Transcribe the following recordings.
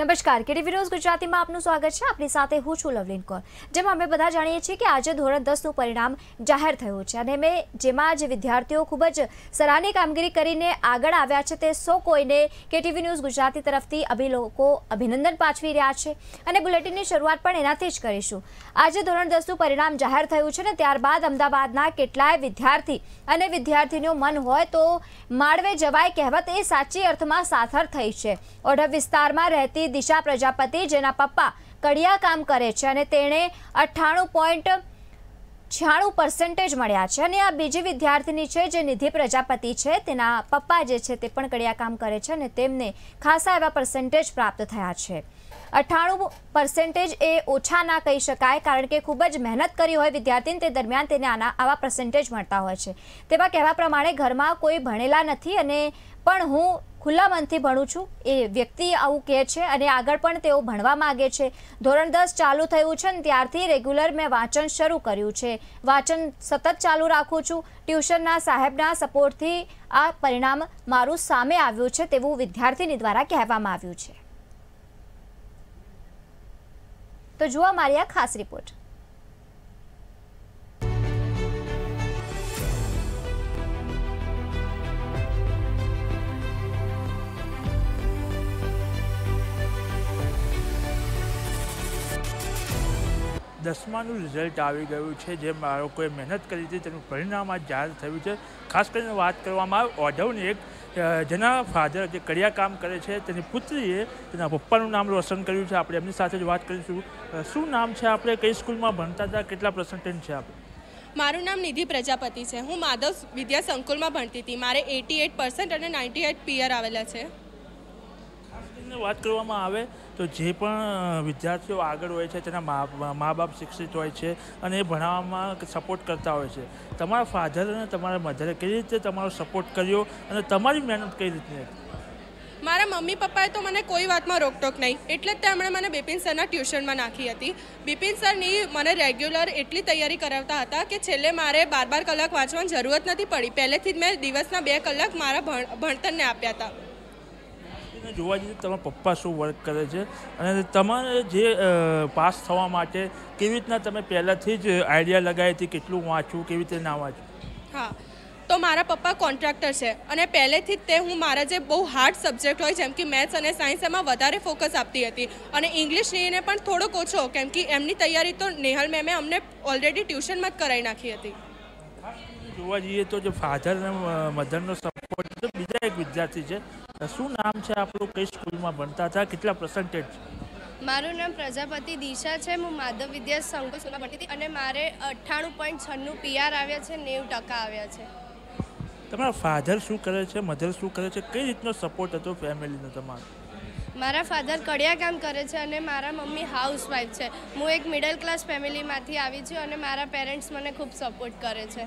નમસ્કાર. KTV news ગુજરાતીમાં આપનું સ્વાગત છે. આપણી સાથે હું છું લવલીન કોર. જેમાં અમે બધા જાણીએ છીએ કે આજે ધોરણ દસનું પરિણામ જાહેર થયું છે અને મેં જેમાં જે વિદ્યાર્થીઓ ખૂબ જ સરાહની કામગીરી કરીને આગળ આવ્યા છે તે સો કોઈને કેટીવી ન્યૂઝ ગુજરાતી તરફથી અભી લોકો અભિનંદન પાઠવી રહ્યા છે અને બુલેટિનની શરૂઆત પણ એનાથી જ કરીશું. આજે ધોરણ દસનું પરિણામ જાહેર થયું છે ને ત્યારબાદ અમદાવાદના કેટલાય વિદ્યાર્થી અને વિદ્યાર્થીનું મન હોય તો માળવે જવાય કહેવત એ સાચી અર્થમાં સાથર થઈ છે. ઓઢવ વિસ્તારમાં રહેતી દિશા પ્રજાપતિ જેના પપ્પા કડિયા કામ કરે છે અને તેણે અઠ્ઠાણું પોઈન્ટ છ્યાણું પર્સન્ટેજ મળ્યા છે. અને આ બીજી વિદ્યાર્થીની છે જે નિધિ પ્રજાપતિ છે, તેના પપ્પા જે છે તે પણ કડિયા કામ કરે છે અને તેમને ખાસા એવા પર્સન્ટેજ પ્રાપ્ત થયા છે. અઠ્ઠાણું પર્સન્ટેજ એ ઓછા ના કહી શકાય કારણ કે ખૂબ જ મહેનત કરી હોય વિદ્યાર્થીને, તે દરમિયાન તેને આના આવા પર્સન્ટેજ મળતા હોય છે. તેવા કહેવા પ્રમાણે ઘરમાં કોઈ ભણેલા નથી અને પણ હું ખુલ્લા મનથી ભણું છું. એ વ્યક્તિ આવું કહે છે અને આગળ પણ તેઓ ભણવા માગે છે. ધોરણ દસ ચાલુ થયું છે ને ત્યારથી રેગ્યુલર મેં વાંચન શરૂ કર્યું છે. વાંચન સતત ચાલુ રાખું છું. ટ્યુશનના સાહેબના સપોર્ટથી આ પરિણામ મારું સામે આવ્યું છે તેવું વિદ્યાર્થીની દ્વારા કહેવામાં આવ્યું છે. તો જુઓ મારી આ ખાસ રિપોર્ટ. દસમાનું રિઝલ્ટ આવી ગયું છે, જે બાળકોએ મહેનત કરી હતી, તેનું પરિણામ આજ જાહેર થયું છે. ખાસ કરીને વાત કરવામાં આવે ઓઢવની એક જેના ફાધર જે કડિયા કામ કરે છે, તેની પુત્રીએ તેના પપ્પાનું નામ રોશન કર્યું છે. આપણે એમની સાથે જ વાત કરીશું. શું નામ છે આપણે? કઈ સ્કૂલમાં ભણતા હતા? કેટલા પર્સન્ટેજ છે આપણે? મારું નામ નિધિ પ્રજાપતિ છે. હું માધવ વિદ્યા સંકુલમાં ભણતી હતી. મારે એટી એટ પર્સન્ટ અને નાઇન્ટી એટ પિયર આવેલા છે. વાત કરવામાં આવે તો જે પણ વિદ્યાર્થીઓ આગળ હોય છે, તેના મા મા બાપ શિક્ષિત હોય છે અને એ ભણાવવામાં સપોર્ટ કરતા હોય છે. તમારા ફાધર અને તમારા મધરે કઈ રીતે તમારો સપોર્ટ કર્યો અને તમારી મહેનત કઈ રીતે મારા મમ્મી પપ્પાએ તો મને કોઈ વાતમાં રોકટોક નહીં. એટલે જ તેમણે મને બિપિન સરના ટ્યુશનમાં નાખી હતી. બિપિન સરની મને રેગ્યુલર એટલી તૈયારી કરાવતા હતા કે છેલ્લે મારે બાર બાર કલાક વાંચવાની જરૂરત નથી પડી. પહેલેથી જ મેં દિવસના બે કલાક મારા ભણ, ભણતરને આપ્યા હતા. એને જોવા જઈએ તમારા પપ્પા શું વર્ક કરે છે? અને તમારે જે પાસ થવા માટે કેવી રીતના તમે પહેલાંથી જ આઈડિયા લગાવી હતી, કેટલું વાંચવું કેવી રીતે ના વાંચવું હા. તો મારા પપ્પા કોન્ટ્રાક્ટર છે અને પહેલેથી જ તે હું મારા જે બહુ હાર્ડ સબ્જેક્ટ હોય, જેમ કે મેથ્સ અને સાયન્સ એમાં વધારે ફોકસ આપતી હતી. અને ઇંગ્લિશની એને પણ થોડોક ઓછો, કેમ કે એમની તૈયારી તો નેહલ મેમે અમને ઓલરેડી ટ્યુશનમાં જ કરાવી નાખી હતી. જોવા જઈએ તો જે ફાધર અને મધરનો સપોર્ટ છે બીજા એક વિદ્યાર્થી છે. શું નામ છે આપણું? કઈ સ્કૂલમાં ભણતા હતા? કેટલા પર્સન્ટેજ મારું નામ પ્રજાપતિ દિશા છે. હું માધવ વિદ્યા સંકુલ સ્કૂલમાં ભણતી હતી અને મારે અઠ્ઠાણું પોઈન્ટ છન્નું પીઆર આવ્યા છે નેવું ટકા આવ્યા છે. તમારા ફાધર શું કરે છે? મધર શું કરે છે? કઈ રીતનો સપોર્ટ હતો ફેમિલીનો તમારો? મારા ફાધર કડિયા કામ કરે છે અને મારા મમ્મી હાઉસવાઈફ છે. હું એક મિડલ ક્લાસ ફેમિલીમાંથી આવી છું અને મારા પેરેન્ટ્સ મને ખૂબ સપોર્ટ કરે છે.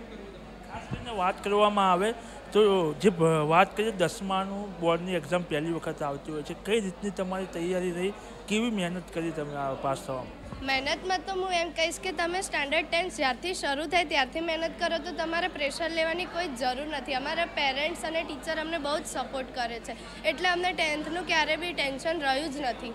ખાસ કરીને વાત કરવામાં આવે તો જે વાત કરીએ દસમાનું બોર્ડની એક્ઝામ પહેલી વખત આવતી હોય છે કઈ રીતની તમારી તૈયારી રહી? કેવી મહેનત કરી તમે પાસ થવામાં? મહેનતમાં તો હું એમ કહીશ કે તમે સ્ટાન્ડર્ડ ટેન જ્યારથી શરૂ થાય ત્યારથી મહેનત કરો તો તમારે પ્રેશર લેવાની કોઈ જરૂર નથી. અમારા પેરેન્ટ્સ અને ટીચર અમને બહુ જ સપોર્ટ કરે છે. એટલે અમને ટેન્થનું ક્યારે બી ટેન્શન રહ્યું જ નથી.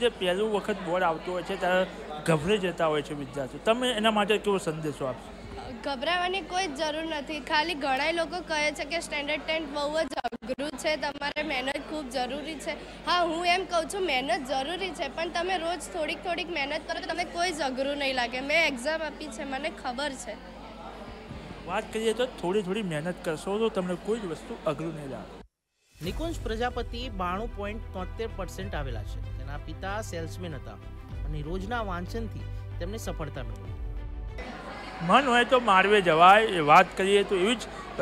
જે પહેલું વખત બોર્ડ આવતું હોય છે ત્યારે ગભરાઈ જતા હોય છે વિદ્યાર્થીઓ. તમે એના માટે કેવો સંદેશો આપશો? ગભરાવાની કોઈ જ જરૂર નથી. ખાલી ઘણા લોકો કહે છે કે સ્ટેન્ડર્ડ ટેન્ટ બહુ જ અઘરું છે. તમારે મહેનત ખૂબ જરૂરી છે. હા હું એમ કહું છું મહેનત જરૂરી છે પણ તમે રોજ થોડીક થોડીક મહેનત કરો તો તમને કોઈ જ અઘરું નહીં લાગે. મેં એક્ઝામ આપી છે મને ખબર છે. વાત કરીએ તો થોડી થોડી મહેનત કરશો તો તમને કોઈ જ વસ્તુ અઘરું નહીં લાગે. નિકુંજ પ્રજાપતિ બાણું પોઈન્ટ તોતેર પર્સન્ટ આવેલા છે. તેના પિતા સેલ્સમેન હતા અને રોજના વાંચનથી તેમને સફળતા મળી. મન હોય તો મારવે જવાય, એ વાત કરીએ તો એવી જ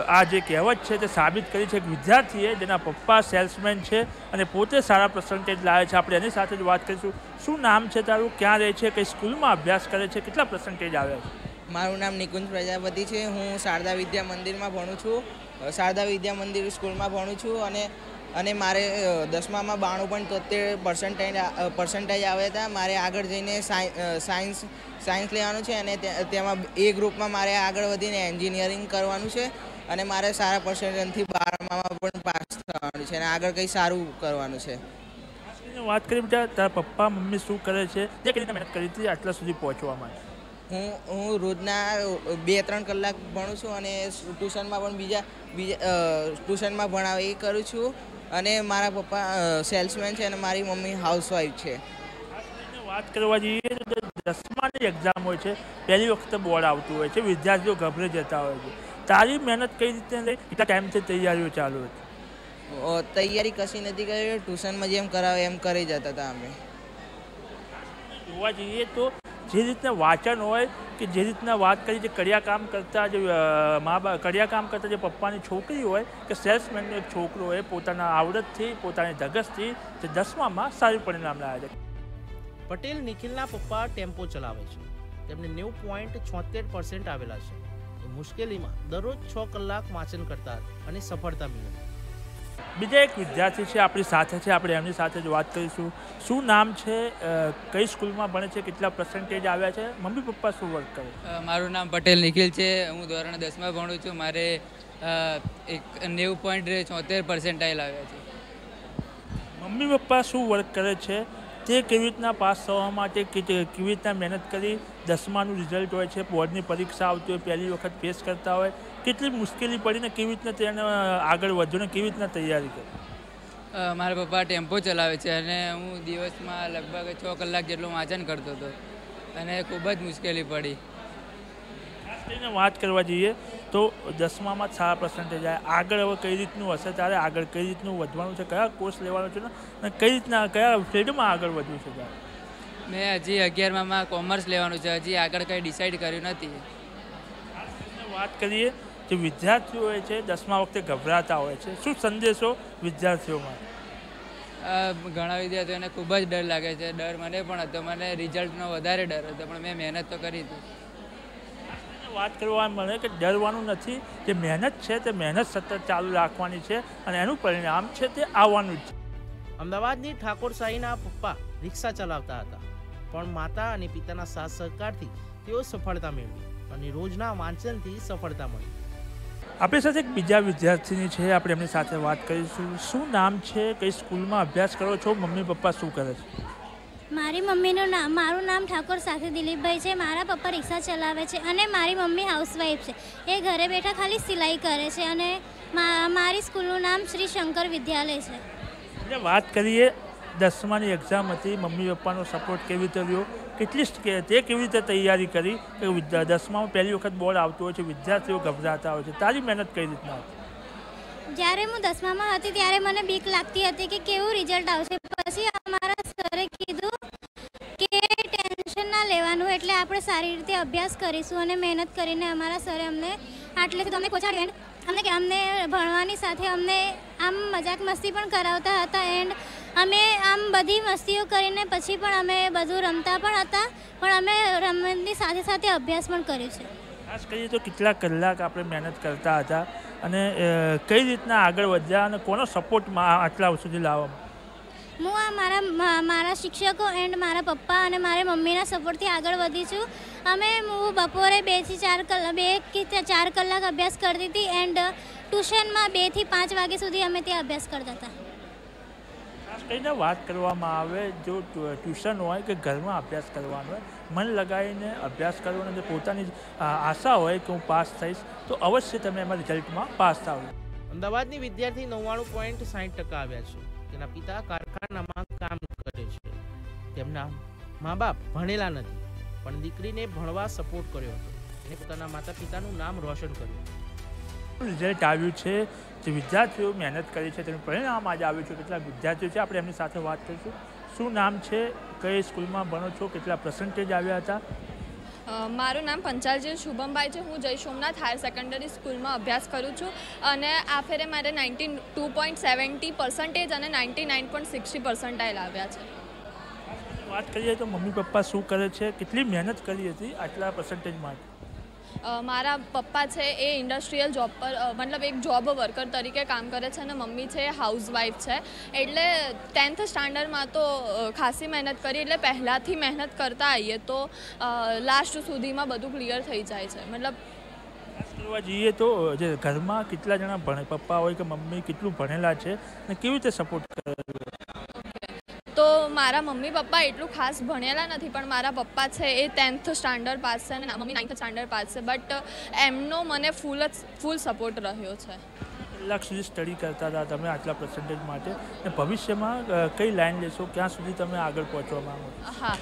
આ જે કહેવત છે તે સાબિત કરી છે એક વિદ્યાર્થીએ જેના પપ્પા સેલ્સમેન છે અને પોતે સારા પર્સન્ટેજ લાવે છે. આપણે એની સાથે જ વાત કરીશું. શું નામ છે તારું? ક્યાં રહે છે? કઈ સ્કૂલમાં અભ્યાસ કરે છે? કેટલા પર્સન્ટેજ આવે છે? મારું નામ નિકુંજ પ્રજાપતિ છે. હું શારદા વિદ્યા મંદિરમાં ભણું છું. શારદા વિદ્યા મંદિર સ્કૂલમાં ભણું છું અને અને મારે દસમામાં બાણું પણ તોતેર પર્સન્ટેજ પર્સન્ટેજ આવ્યા હતા મારે આગળ જઈને સાયન્સ સાયન્સ લેવાનું છે અને તે- તેમાં એ ગ્રુપમાં મારે આગળ વધીને એન્જિનિયરિંગ કરવાનું છે અને મારે સારા પર્સન્ટેજથી બારમામાં પણ પાસ થવાનું છે અને આગળ કંઈ સારું કરવાનું છે. વાત કરી બેટા તારા પપ્પા મમ્મી શું કરે છે? જે કઈ રીતે મહેનત કરી હતી આટલા સુધી પહોંચવા માટે? હું હું રોજના બે ત્રણ કલાક ભણું છું અને ટ્યુશનમાં પણ બીજા બીજા ટ્યુશનમાં ભણાવે એ કરું છું. અને મારા પપ્પા સેલ્સમેન છે અને મારી મમ્મી હાઉસવાઈફ છે. વાત કરવા જઈએ તો દસમાની એક્ઝામ હોય છે પહેલી વખતે બોર્ડ આવતું હોય છે વિદ્યાર્થીઓ ગભરાઈ જતા હોય છે. તારી મહેનત કઈ રીતે કેટલા ટાઈમથી તૈયારીઓ ચાલુ હતી? તૈયારી કશી નથી કરી ટ્યુશનમાં જેમ કરાવે એમ કરી જતા હતા અમે. જોવા જઈએ તો જે રીતના વાંચન હોય કે જે રીતના વાત કરી, જે કડિયા કામ કરતા જે મા બાપ કડિયા કામ કરતા જે પપ્પાની છોકરી હોય કે સેલ્સમેનનો એક છોકરો હોય પોતાના આવડતથી, પોતાની ધગસથી જે દસમામાં સારું પરિણામ લાવે છે. પટેલ નિખિલના પપ્પા ટેમ્પો ચલાવે છે. તેમને નેવું પોઈન્ટ છોતેર પર્સન્ટ આવેલા છે. મુશ્કેલીમાં દરરોજ છ કલાક વાંચન કરતા અને સફળતા મેળવી. બીજા એક વિદ્યાર્થી છે આપણી સાથે છે આપણે એમની સાથે જ વાત કરીશું. શું નામ છે કઈ સ્કૂલમાં ભણે છે કેટલા પર્સન્ટેજ આવ્યા છે? મમ્મી પપ્પા શું વર્ક કરે? મારું નામ પટેલ નિખિલ છે હું ધોરણ દસમાં ભણું છું. મારે એક નેવું પોઈન્ટ ચોતેર પર્સન્ટાઇલ આવ્યા છે. મમ્મી પપ્પા શું વર્ક કરે છે? તે કેવી રીતના પાસ થવા માટે કેવી રીતના મહેનત કરી? દસમાનું રિઝલ્ટ હોય છે બોર્ડની પરીક્ષા આવતી હોય પહેલી વખત ફેસ કરતા હોય કેટલી મુશ્કેલી પડીને કેવી રીતના તેને આગળ વધ્યો ને કેવી રીતના તૈયારી કરી? મારા પપ્પા ટેમ્પો ચલાવે છે અને હું દિવસમાં લગભગ છ કલાક જેટલું વાંચન કરતો હતો અને ખૂબ જ મુશ્કેલી પડી. કરીને વાત કરવા જઈએ તો દસમામાં જ સારા પર્સન્ટેજ આવે આગળ હવે કઈ રીતનું હશે ત્યારે આગળ કઈ રીતનું વધવાનું છે કયા કોર્સ લેવાનો છે ને અને કઈ રીતના કયા ફિલ્ડમાં આગળ વધવું છે ત્યારે મેં હજી અગિયારમાં કોમર્સ લેવાનું છે હજી આગળ કંઈ ડિસાઈડ કર્યું નથી. વાત કરીએ જે વિદ્યાર્થીઓ હોય છે દસમા વખતે ગભરાતા હોય છે. શું સંદેશો વિદ્યાર્થીઓમાં? ઘણા વિદ્યાર્થીઓને ખૂબ જ ડર લાગે છે. ડર મને પણ હતો. મને રિઝલ્ટનો વધારે ડર હતો પણ મેં મહેનત તો કરી હતી. વાત કરવા મળે કે ડરવાનું નથી જે મહેનત છે તે મહેનત સતત ચાલુ રાખવાની છે અને એનું પરિણામ છે તે આવવાનું જ છે. અમદાવાદની ઠાકોર ઠાકોરશાહીના પપ્પા રિક્ષા ચલાવતા હતા પણ માતા અને પિતાના સાથ સહકારથી તેઓ સફળતા મેળવી અને રોજના વાંચનથી સફળતા મળી. આપણી સાથે એક બીજા વિદ્યાર્થીની છે આપણે એમની સાથે વાત કરીશું. શું નામ છે કઈ સ્કૂલમાં અભ્યાસ કરો છો મમ્મી પપ્પા શું કરે છે? મારી મમ્મીનું નામ મારું નામ ઠાકોર સાથી દિલીપભાઈ છે મારા પપ્પા રિક્ષા ચલાવે છે અને મારી મમ્મી હાઉસવાઈફ છે. એ ઘરે બેઠા ખાલી સિલાઈ કરે છે અને મા- મારી સ્કૂલનું નામ શ્રી શંકર વિદ્યાલય છે. વાત કરીએ દસમાની એક્ઝામ હતી. મમ્મી પપ્પાનો સપોર્ટ કેવી રીતે રહ્યો? કેટલી તે કેવી રીતે તૈયારી કરી? કે દસમામાં પહેલી વખત બોર્ડ આવતું હોય છે. વિદ્યાર્થીઓ ગભરાતા હોય છે. તારી મહેનત કઈ રીતના હતી? જ્યારે હું દસમામાં હતી, ત્યારે મને બીક લાગતી હતી કે કેવું રિઝલ્ટ આવશે. પછી અમારા સરે કીધું કે ટેન્શન ના લેવાનું, એટલે આપણે સારી રીતે અભ્યાસ કરીશું અને મહેનત કરીને અમારા સરે અમને આટલે તો અમને પહોંચાડ્યું એન્ડ અમને અમને ભણવાની સાથે અમને આમ મજાક મસ્તી પણ કરાવતા હતા. એન્ડ અમે આમ બધી મસ્તીઓ કરીને પછી પણ અમે બધું રમતા પણ હતા પણ અમે રમતની સાથે સાથે અભ્યાસ પણ કર્યો છે. ખાસ કરીએ તો કેટલા કલાક આપણે મહેનત કરતા હતા અને કઈ રીતના આગળ વધ્યા અને કોનો સપોર્ટમાં આટલા સુધી લાવવામાં હું આ મારા મારા શિક્ષકો એન્ડ મારા પપ્પા અને મારા મમ્મીના સપોર્ટથી આગળ વધી છું. અમે હું બપોરે બેથી ચાર કલાક બે કે ચાર કલાક અભ્યાસ કરતી હતી એન્ડ ટ્યુશનમાં બેથી પાંચ વાગ્યા સુધી અમે ત્યાં અભ્યાસ કરતા હતા. ખાસ કરીને વાત કરવામાં આવે, જો ટ્યુશન હોય કે ઘરમાં અભ્યાસ કરવાનો હોય, મન લગાવીને અભ્યાસ કરવાનો, જે પોતાની આશા હોય કે હું પાસ થઈશ, તો અવશ્ય તમે એમાં રિઝલ્ટમાં પાસ થાવ. અમદાવાદની વિદ્યાર્થી નવ્વાણું પોઈન્ટ સાઠ ટકા આવ્યા છે. તેના પિતા કારખાનામાં કામ કરે છે. તેમના મા બાપ ભણેલા નથી, પણ દીકરીને ભણવા સપોર્ટ કર્યો હતો. એને પોતાના માતા પિતાનું નામ રોશન કર્યું. રિઝલ્ટ આવ્યું છે. જે વિદ્યાર્થીઓ મહેનત કરી છે તેનું પરિણામ આજે આવ્યું છે. કેટલા વિદ્યાર્થીઓ છે આપણે એમની સાથે વાત કરીશું. શું નામ છે? કઈ સ્કૂલમાં ભણો છો? કેટલા પર્સન્ટેજ આવ્યા હતા? મારું નામ પંચાલજી શુભમભાઈ છે. હું જય સોમનાથ હાયર સેકન્ડરી સ્કૂલમાં અભ્યાસ કરું છું અને આ ફેરે મારે ninety two point seventy percentage અને ninety nine point sixty percentile આવ્યા છે. વાત કરીએ તો મમ્મી પપ્પા શું કરે છે? કેટલી મહેનત કરી હતી આટલા પર્સન્ટેજ માટે? મારા પપ્પા છે એ ઇન્ડસ્ટ્રીયલ જોબ પર મતલબ એક જોબ વર્કર તરીકે કામ કરે છે અને મમ્મી છે એ હાઉસવાઈફ છે. એટલે ટેન્થ સ્ટાન્ડર્ડમાં તો ખાસી મહેનત કરી, એટલે પહેલાંથી મહેનત કરતા આવીએ તો લાસ્ટ સુધીમાં બધું ક્લિયર થઈ જાય છે. મતલબ જઈએ તો, જે ઘરમાં કેટલા જણા ભણે, પપ્પા હોય કે મમ્મી કેટલું ભણેલા છે અને કેવી રીતે સપોર્ટ કરે? તો મારા મમ્મી પપ્પા એટલું ખાસ ભણેલા નથી પણ મારા પપ્પા છે એ ટેન્થ સ્ટાન્ડર્ડ પાસ છે અને મમ્મી નાઇન્થ સ્ટાન્ડર્ડ પાસ છે બટ એમનો મને ફૂલ જ ફૂલ સપોર્ટ રહ્યો છે. કલાક સુધી સ્ટડી કરતા હતા તમે આટલા પર્સન્ટેજ માટે. અને ભવિષ્યમાં કઈ લાઈન લેશો? ક્યાં સુધી તમે આગળ પહોંચવા માંગો હા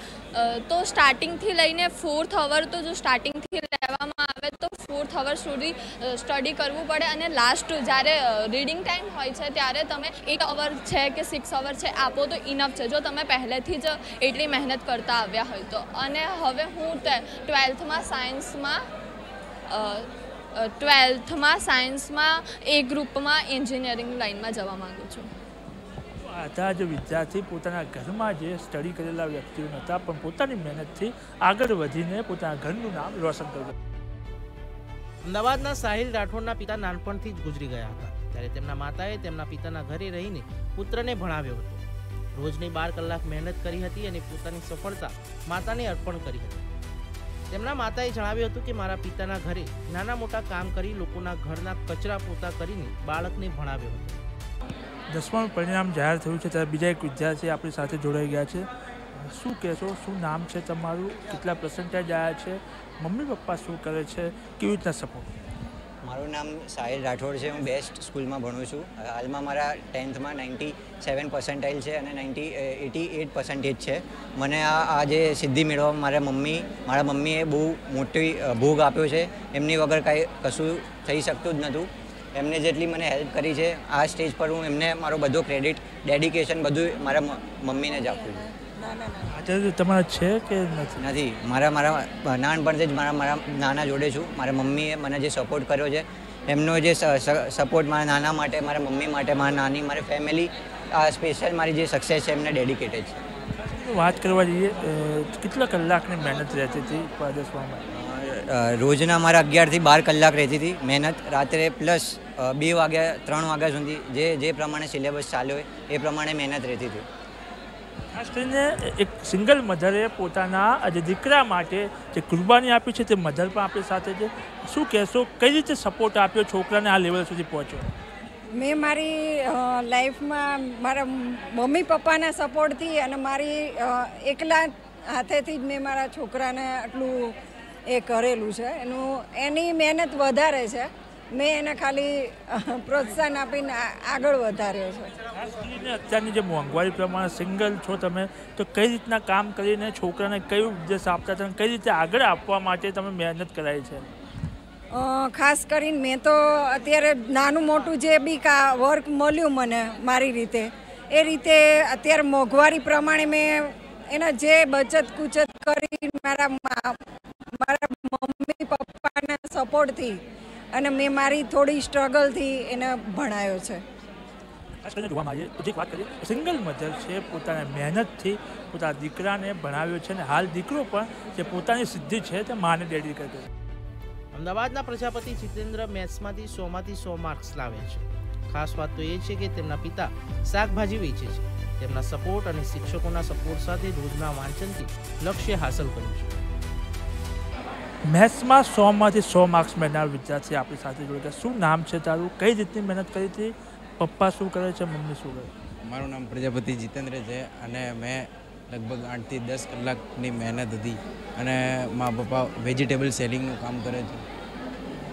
તો સ્ટાર્ટિંગથી લઈને ફોર્થ અવર તો જો સ્ટાર્ટિંગથી લેવામાં આવે તો ફોર્થ અવર સુધી સ્ટડી કરવું પડે અને લાસ્ટ જ્યારે રીડિંગ ટાઈમ હોય છે ત્યારે તમે એટ અવર છે કે સિક્સ અવર છે આપો તો ઇનફ છે. જો તમે પહેલેથી જ એટલી મહેનત કરતા આવ્યા હોય તો. અને હવે હું ટ્વેલ્થમાં સાયન્સમાં ટ્વેલ્થમાં સાયન્સમાં એ ગ્રુપમાં એન્જિનિયરિંગ લાઇનમાં જવા માગું છું. હતા જ વિદ્યાર્થી પોતાના ઘરમાં જે સ્ટડી કરેલા વ્યક્તિઓ નહોતા, પણ પોતાની મહેનતથી આગળ વધીને પોતાના ઘરનું નામ રોશન કર્યું અમદાવાદના સાહિલ રાઠોડના પિતા નાનપણથી જ ગુજરી ગયા હતા. ત્યારે તેમના માતાએ તેમના પિતાના ઘરે રહીને પુત્રને ભણાવ્યો હતો. રોજની બાર કલાક મહેનત કરી હતી અને પોતાની સફળતા માતાને અર્પણ કરી હતી. તેમના માતાએ જણાવ્યું હતું કે મારા પિતાના ઘરે નાના મોટા કામ કરી લોકોના ઘરના કચરા પોતા કરીને બાળકને ભણાવ્યો હતો. દસમાનું પરિણામ જાહેર થયું છે, ત્યારે બીજા એક વિદ્યાર્થી આપણી સાથે જોડાઈ ગયા છે. શું કહેશો? શું નામ છે તમારું? કેટલા પર્સન્ટેજ આવ્યા છે? મમ્મી પપ્પા શું કરે છે? કેવી રીતના સપોર્ટ મારું નામ સાહિલ રાઠોડ છે. હું બેસ્ટ સ્કૂલમાં ભણું છું. હાલમાં મારા ટેન્થમાં નાઇન્ટી સેવન પર્સન્ટાઇલ છે અને નાઇન્ટી એટી એટ પર્સન્ટેજ છે. મને આ આ જે સિદ્ધિ મેળવવા મારા મમ્મી, મારા મમ્મીએ બહુ મોટી ભોગ આપ્યો છે. એમની વગર કાંઈ કશું થઈ શકતું જ નહોતું. એમને જેટલી મને હેલ્પ કરી છે, આ સ્ટેજ પર હું એમને મારો બધો ક્રેડિટ ડેડિકેશન બધું મારા મમ્મીને જ આપું છું. અત્યારે તમારા છે કે નથી? નથી. મારા મારા નાનપણથી જ મારા મારા નાના જોડે છું. મારા મમ્મીએ મને જે સપોર્ટ કર્યો છે એમનો જે સપોર્ટ મારા નાના માટે મારા મમ્મી માટે મારા નાની મારી ફેમિલી આ સ્પેશિયલ મારી જે સક્સેસ છે એમને ડેડિકેટેડ છે. વાત કરવા જઈએ કેટલા કલાકની મહેનત રહેતી હતી રોજના મારા અગિયારથી બાર કલાક રહેતી હતી મહેનત. રાત્રે પ્લસ બે વાગ્યા ત્રણ વાગ્યા સુધી જે જે પ્રમાણે સિલેબસ ચાલ્યો હોય એ પ્રમાણે મહેનત રહેતી હતી. ખાસ કરીને એક સિંગલ મધરે પોતાના જે દીકરા માટે જે કુરબાની આપી છે તે મધર પણ આપણી સાથે છે. શું કહેશો? કઈ રીતે સપોર્ટ આપ્યો છોકરાને આ લેવલ સુધી પહોંચ્યો? મેં મારી લાઈફમાં મારા મમ્મી પપ્પાના સપોર્ટથી અને મારી એકલા હાથેથી જ મેં મારા છોકરાને આટલું એ કરેલું છે. એનું, એની મહેનત વધારે છે. મેં એને ખાલી પ્રોત્સાહન આપીને આગળ વધાર્યો છે. અત્યારની જે મોંઘવારી પ્રમાણે સિંગલ છો તમે તો કઈ રીતના કામ કરીને છોકરાને કયું ઉપદેશ આપતા હતા કઈ રીતે આગળ આપવા માટે તમે મહેનત કરાઈ છે? ખાસ કરીને મેં તો અત્યારે નાનું મોટું જે બી કા વર્ક મળ્યું મને મારી રીતે એ રીતે અત્યારે મોંઘવારી પ્રમાણે મેં એના જે બચત કુચત કરી મારા મારા મમ્મી પપ્પાના સપોર્ટથી અને મેં મારી થોડી સ્ટ્રગલથી એને ભણાયો છે. ખાસ કરીને તો જે વાત કરીએ સિંગલ મધર છે પોતાના મહેનતથી પોતાના દીકરાને ભણાવ્યો છે અને હાલ દીકરો પણ જે પોતાની સિદ્ધિ છે તે માને ડેડી કર્યો છે. અમદાવાદના પ્રજાપતિ જીતેન્દ્ર મેથ્સમાંથી સોમાંથી સો માર્ક્સ લાવે છે. ખાસ વાત તો એ છે કે તેમના પિતા શાકભાજી વેચે છે. તેમના સપોર્ટ અને શિક્ષકોના સપોર્ટ સાથે રોજના વાંચનથી લક્ષ્ય હાંસલ કર્યું છે. મેથ્સમાં સોમાંથી સો માર્ક્સ મેળવનાર વિદ્યાર્થી આપણી સાથે જોડે શું નામ છે તારું? કઈ રીતની મહેનત કરી હતી? પપ્પા શું કરે છે? મમ્મી શું કરે મારું નામ પ્રજાપતિ જીતેન્દ્ર છે અને મેં લગભગ આઠથી દસ કલાકની મહેનત હતી અને મા પપ્પા વેજીટેબલ સેલિંગનું કામ કરે છે.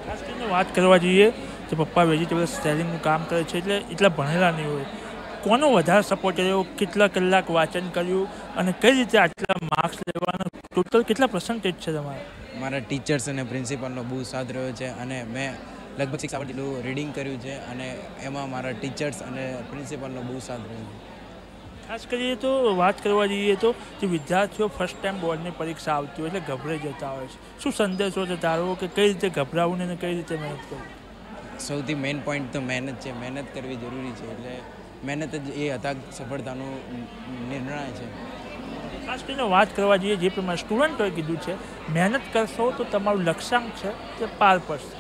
ખાસ કરીને વાત કરવા જોઈએ તો પપ્પા વેજીટેબલ સેલિંગનું કામ કરે છે એટલે એટલા ભણેલા નહીં હોય. કોનો વધારે સપોર્ટ કર્યો? કેટલા કલાક વાંચન કર્યું? અને કઈ રીતે આટલા માર્ક્સ લેવાના? ટોટલ કેટલા પર્સન્ટેજ છે તમારા? મારા ટીચર્સ અને પ્રિન્સિપાલનો બહુ સાથ રહ્યો છે અને મેં લગભગ સિક્સ આવર જેટલું રીડિંગ કર્યું છે અને એમાં મારા ટીચર્સ અને પ્રિન્સિપાલનો બહુ સાથ રહ્યો છે. ખાસ કરીએ તો વાત કરવા જઈએ તો જે વિદ્યાર્થીઓ ફર્સ્ટ ટાઈમ બોર્ડની પરીક્ષા આવતી હોય એટલે ગભરાઈ જતા હોય છે. શું સંદેશો છે તારો કે કઈ રીતે ગભરાવું ને કઈ રીતે મહેનત કરવી? સૌથી મેઇન પોઈન્ટ તો મહેનત છે. મહેનત કરવી જરૂરી છે. એટલે મહેનત જ એ હતા સફળતાનો નિર્ણય છે. ખાસ કરીને વાત કરવા જઈએ જે પ્રમાણે સ્ટુડન્ટોએ કીધું છે મહેનત કરશો તો તમારું લક્ષ્યાંક છે તે પાર પડશે.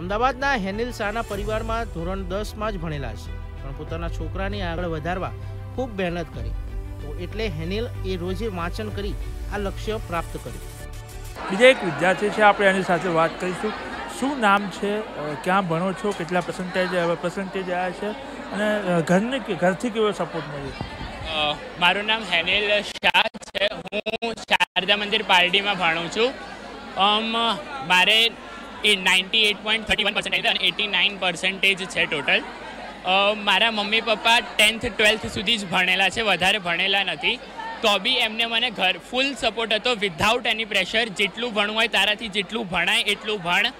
અમદાવાદના હેનિલ શાહના પરિવારમાં ધોરણ દસમાં જ ભણેલા છે પણ પોતાના છોકરાને આગળ વધારવા ખૂબ મહેનત કરી. તો એટલે હેનિલ એ રોજે વાંચન કરી આ લક્ષ્ય પ્રાપ્ત કર્યું. બીજા એક વિદ્યાર્થી છે આપણે એની સાથે વાત કરીશું. શું નામ છે ક્યાં ભણો છો કેટલા પર્સન્ટેજ પર્સન્ટેજ આવ્યા છે અને ઘરને ઘરથી કેવો સપોર્ટ મળ્યો? મારું નામ હેનિલ શાહ છે. હું શારદા મંદિર પાર્ટીમાં ભણું છું. અમ, મારે એ ninety eight point thirty one percentage અને એટી નાઇન પર્સન્ટેજ છે ટોટલ. મારા મમ્મી પપ્પા ટેન્થ, ટ્વેલ્થ સુધી જ ભણેલા છે. વધારે ભણેલા નથી. તો બી એમને મને ઘર, ફૂલ સપોર્ટ હતો. વિધાઉટ એની પ્રેશર જેટલું ભણવું હોય તારાથી જેટલું ભણાય, એટલું ભણ.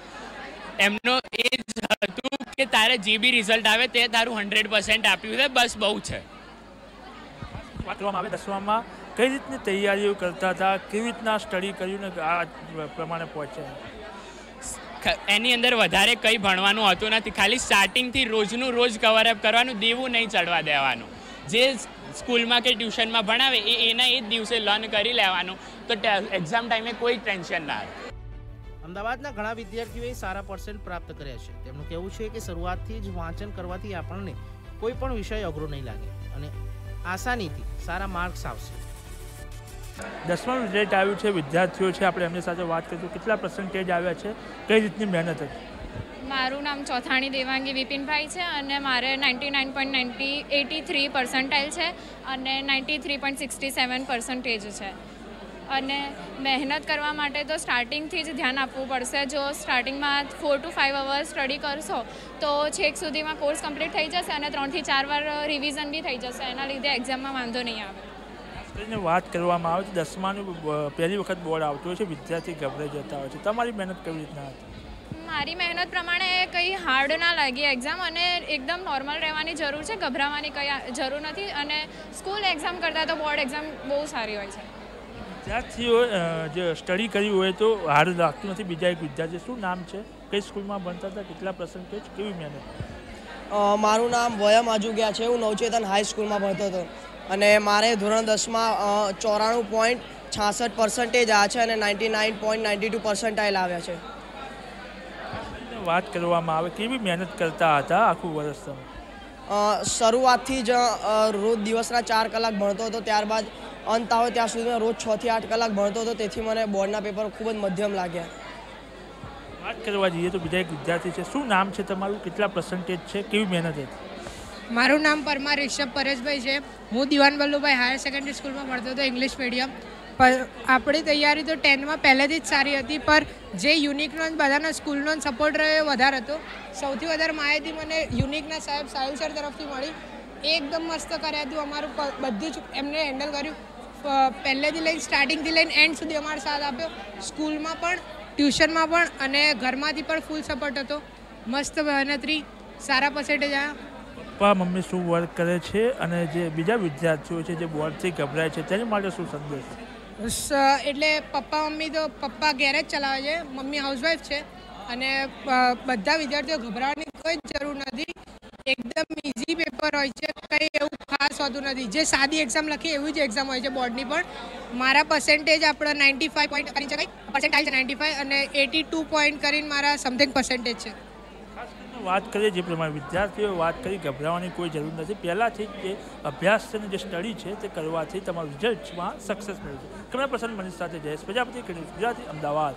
એમનો એ જ હતું કે તારે જે બી રિઝલ્ટ આવે તે તારું હંડ્રેડ પર્સન્ટ આપ્યું છે. બસ બહુ છે. વાત કરવામાં આવે દસમામાં કઈ રીતની તૈયારીઓ કરતા હતા કેવી રીતના સ્ટડી કર્યું ને આ પ્રમાણે પહોંચ્યા? એની અંદર વધારે કંઈ ભણવાનું હતું નથી. ખાલી સ્ટાર્ટિંગથી રોજનું રોજ કવરઅપ કરવાનું દેવું નહીં ચડવા દેવાનું. જે સ્કૂલમાં કે ટ્યુશનમાં ભણાવે એ એના એ જ દિવસે લર્ન કરી લેવાનું. તો એક્ઝામ ટાઈમે કોઈ ટેન્શન ના આવે. અમદાવાદના ઘણા વિદ્યાર્થીઓએ સારા પર્સન્ટ પ્રાપ્ત કર્યા છે. તેમનું કહેવું છે કે શરૂઆતથી જ વાંચન કરવાથી આપણને કોઈ પણ વિષય અઘરો નહીં લાગે. અને આસાનીથી સારા માર્ક્સ આવશે. દસમાનું રિઝલ્ટ આવ્યું છે વિદ્યાર્થીઓ છે આપણે એમની સાથે વાત કરીશું કેટલા પર્સન્ટેજ આવ્યા છે કઈ રીતની મહેનત હતી? મારું નામ ચોથાણી દેવાંગી વિપિનભાઈ છે અને મારે ninety nine point ninety eighty three percentile છે અને ninety three point sixty seven percentage છે. અને મહેનત કરવા માટે તો સ્ટાર્ટિંગથી જ ધ્યાન આપવું પડશે. જો સ્ટાર્ટિંગમાં four to five hours study કરશો તો છેક સુધીમાં કોર્સ કમ્પ્લીટ થઈ જશે અને ત્રણથી ચાર વાર રિવિઝન બી થઈ જશે. એના લીધે એક્ઝામમાં વાંધો નહીં આવે. કરીને વાત કરવામાં આવે છે દસમાનું પહેલી વખત બોર્ડ આવતું હોય છે વિદ્યાર્થી ગભરાઈ જતા હોય છે. તમારી મહેનત કેવી રીતના હતી? મારી મહેનત પ્રમાણે કંઈ હાર્ડ ના લાગી એક્ઝામ અને એકદમ નોર્મલ રહેવાની જરૂર છે. ગભરાવાની કંઈ જરૂર નથી અને સ્કૂલ એક્ઝામ કરતાં તો બોર્ડ એક્ઝામ બહુ સારી હોય છે. વિદ્યાર્થીઓ જે સ્ટડી કરી હોય તો હાર્ડ લાગતું નથી. બીજા એક વિદ્યાર્થી શું નામ છે? કઈ સ્કૂલમાં ભણતા હતા? કેટલા પર્સન્ટેજ કેવી મહેનત? મારું નામ વયમ આજુગ્યા છે. હું નવચેતન હાઈ સ્કૂલમાં ભણતો હતો. અને મારે ધોરણ દસમાં ચોરાણું પોઈન્ટ છાસઠ પર્સન્ટેજ આવ્યા છે અને ninety nine point ninety two percentile આવ્યા છે. વાત કરવામાં આવે. કેવી મહેનત કરતા હતા આખું વર્ષ તમે? શરૂઆતથી જ રોજ દિવસના ચાર કલાક ભણતો હતો. ત્યારબાદ અંત આવે ત્યાં સુધી રોજ છ થી આઠ કલાક ભણતો હતો. તેથી મને બોર્ડના પેપર ખૂબ જ મધ્યમ લાગ્યા. વાત કરવા જઈએ તો બીજા એક વિદ્યાર્થી છે. શું નામ છે તમારું? કેટલા પર્સન્ટેજ છે? કેવી મહેનત હતી? મારું નામ પરમાર રિષભ પરેશભાઈ છે. હું દિવાન વલ્લુભાઈ હાયર સેકન્ડરી સ્કૂલમાં ભણતો હતો ઇંગ્લિશ મીડિયમ. આપણી તૈયારી તો ટેન્થમાં પહેલેથી જ સારી હતી, પર જે યુનિકનો બધાના સ્કૂલનો સપોર્ટ રહ્યો એ વધારે હતો. સૌથી વધારે માહિતી મને યુનિકના સાહેબ સાહિલ સર તરફથી મળી. એકદમ મસ્ત કર્યા હતું, અમારું બધું જ એમને હેન્ડલ કર્યું. પહેલેથી લઈને સ્ટાર્ટિંગથી લઈને એન્ડ સુધી અમારો સાથ આપ્યો. સ્કૂલમાં પણ, ટ્યુશનમાં પણ અને ઘરમાંથી પણ ફૂલ સપોર્ટ હતો. મસ્ત મહેનતરી સારા પર્સેન્ટેજ આવ્યા પપ્પા, મમ્મી શું વર્ક કરે છે અને જે બીજા વિદ્યાર્થીઓ છે જે બોર્ડથી ગભરાય છે, તેની માટે શું સંદેશ? સ- એટલે પપ્પા, મમ્મી તો પપ્પા ગેરેજ ચલાવે છે. મમ્મી હાઉસવાઈફ છે. અને બધા વિદ્યાર્થીઓ ગભરાવાની કોઈ જ જરૂર નથી. એકદમ ઇઝી પેપર હોય છે. કંઈ એવું ખાસ હોતું નથી. જે સાદી એક્ઝામ લખી એવી જ એક્ઝામ હોય છે બોર્ડની પણ. મારા પર્સન્ટેજ આપણે નાઇન્ટી ફાઇવ પોઈન્ટ કરી શકાય. પર્સન્ટાઇલ નાઇન્ટી ફાઇવ અને એટી ટુ પોઈન્ટ કરીને મારા સમથિંગ પર્સન્ટેજ છે. વાત કરીએ જે પ્રમાણે વિદ્યાર્થીઓ વાત કરી, ગભરાવાની કોઈ જરૂર નથી. પહેલાંથી જ જે અભ્યાસ છે જે સ્ટડી છે તે કરવાથી તમારું રિઝલ્ટમાં સક્સેસ મળે છે કેમેરા પર્સન મનીષ સાથે જયેશ પ્રજાપતિ ગુજરાતી, અમદાવાદ.